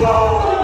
go.